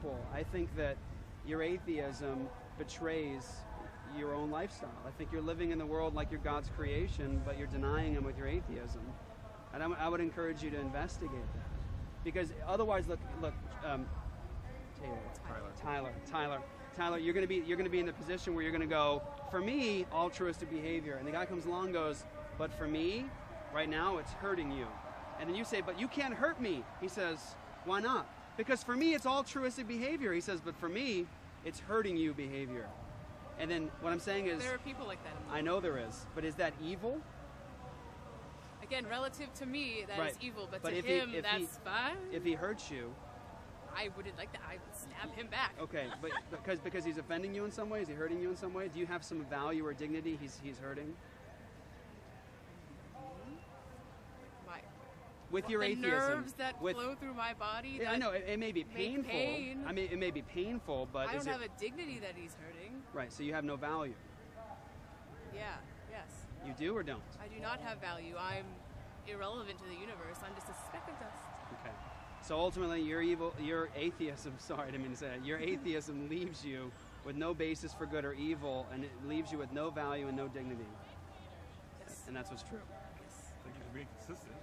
fearful. I think that your atheism betrays your own lifestyle. I think you're living in the world like you're God's creation, but you're denying Him with your atheism. And I, I would encourage you to investigate that, because otherwise, look, look, um, Taylor, Tyler. Tyler, Tyler, Tyler, you're gonna be you're gonna be in the position where you're gonna go. For me, altruistic behavior, and the guy comes along goes, but for me, right now, it's hurting you. And then you say, but you can't hurt me. He says, why not? Because for me, it's altruistic behavior. He says, but for me, it's hurting you behavior. And then what I'm saying is, There are people like that in I know there is, but is that evil? Again, relative to me, that is Right. evil, but, But to if he- him, he- that's fine. If he hurts you, I wouldn't like that. I would stab him back. okay, but because because he's offending you in some way, is he hurting you in some way? Do you have some value or dignity he's he's hurting with your the atheism? nerves that with, flow through my body. Yeah, I know it, it may be painful. pain. I mean, it may be painful, but I don't it have a dignity that he's hurting. right? So you have no value. Yeah, yes. You do or don't? I do not have value. I'm irrelevant to the universe. I'm just a speck of dust. Okay. So ultimately, your evil, your atheism. Sorry, I didn't mean to say that. Your atheism leaves you with no basis for good or evil, and it leaves you with no value and no dignity. Yes. And that's what's true. yes. I think you for being consistent.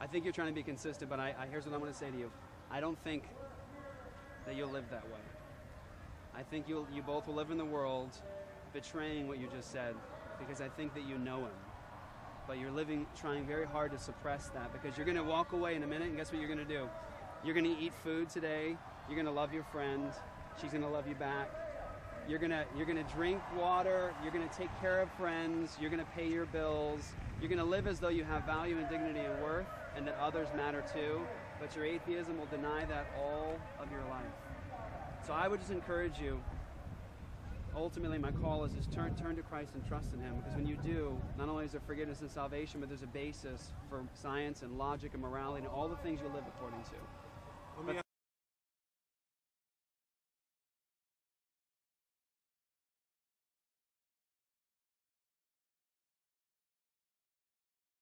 I think you're trying to be consistent, but I, I here's what I'm going to say to you. I don't think that you'll live that way. I think you'll you both will live in the world betraying what you just said because I think that you know him. But you're living trying very hard to suppress that because you're going to walk away in a minute and guess what you're going to do? You're going to eat food today. You're going to love your friend. She's going to love you back. You're going to you're to drink water. You're going to take care of friends. You're going to pay your bills. You're going to live as though you have value and dignity and worth and that others matter too. But your atheism will deny that all of your life. So I would just encourage you ultimately my call is just turn turn to Christ and trust in him because when you do not only is there forgiveness and salvation but there's a basis for science and logic and morality and all the things you live according to